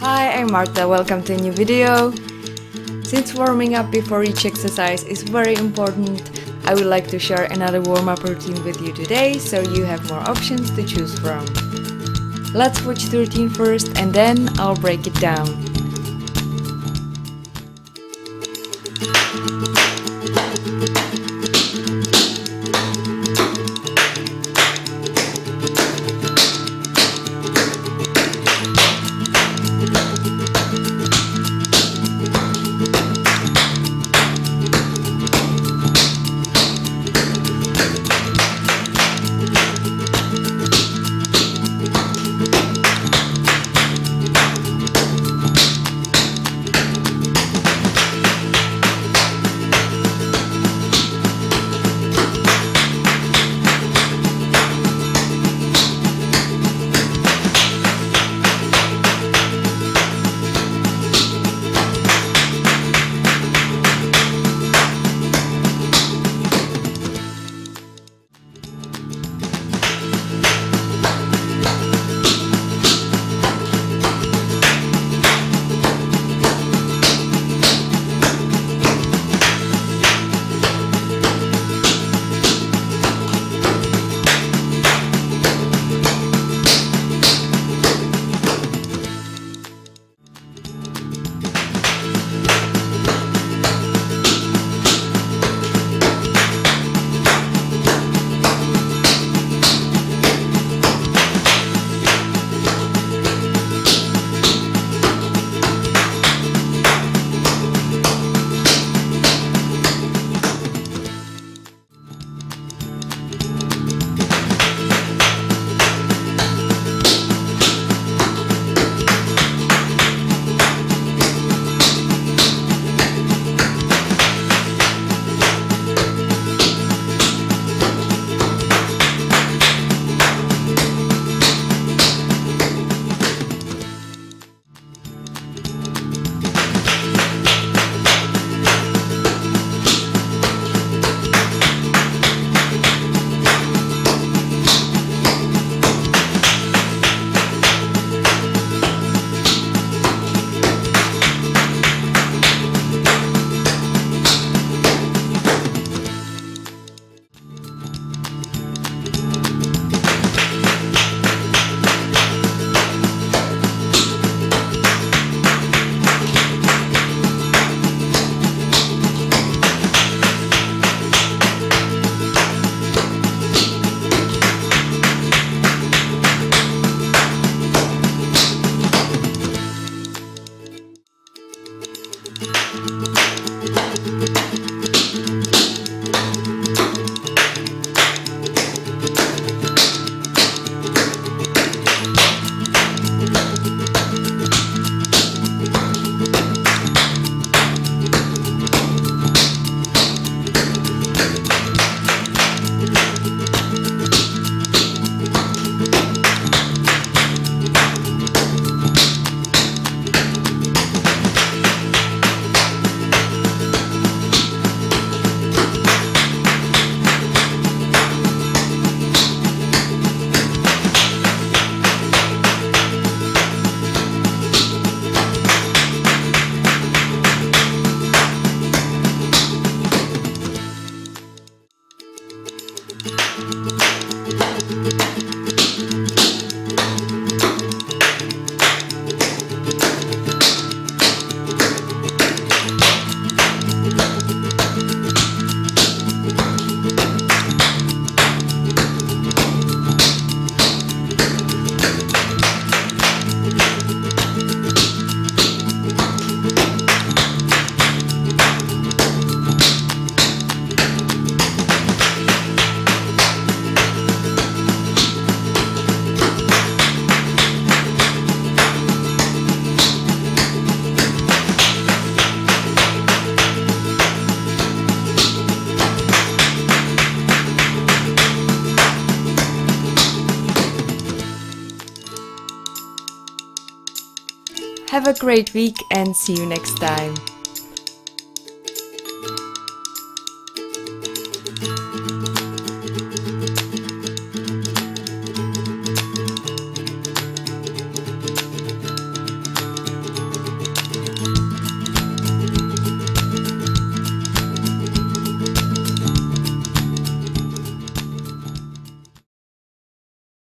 Hi, I'm Marta, welcome to a new video. Since warming up before each exercise is very important, I would like to share another warm-up routine with you today so you have more options to choose from. Let's watch the routine first and then I'll break it down. Thank you. Thank you. Have a great week and see you next time.